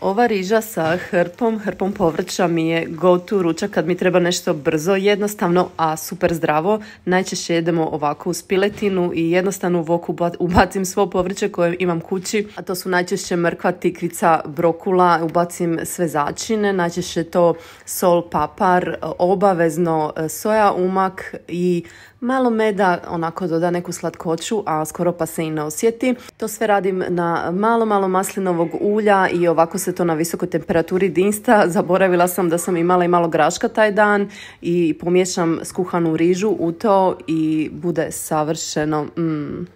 Ova riža sa hrpom, hrpom povrća mi je go to ručak kad mi treba nešto brzo, jednostavno, a super zdravo. Najčešće jedemo ovako uz piletinu i jednostavno u voku ubacim svo povrće koje imam kući, a to su najčešće mrkva, tikvica, brokula, ubacim sve začine, najčešće to sol, papar, obavezno soja, umak i malo meda, onako doda neku slatkoću, a skoro pa se i ne osjeti. To sve radim na malo, malo maslinovog ulja i ovako se to na visokoj temperaturi dinsta. Zaboravila sam da sam imala i malo graška taj dan i pomiješam skuhanu rižu u to i bude savršeno. Mm.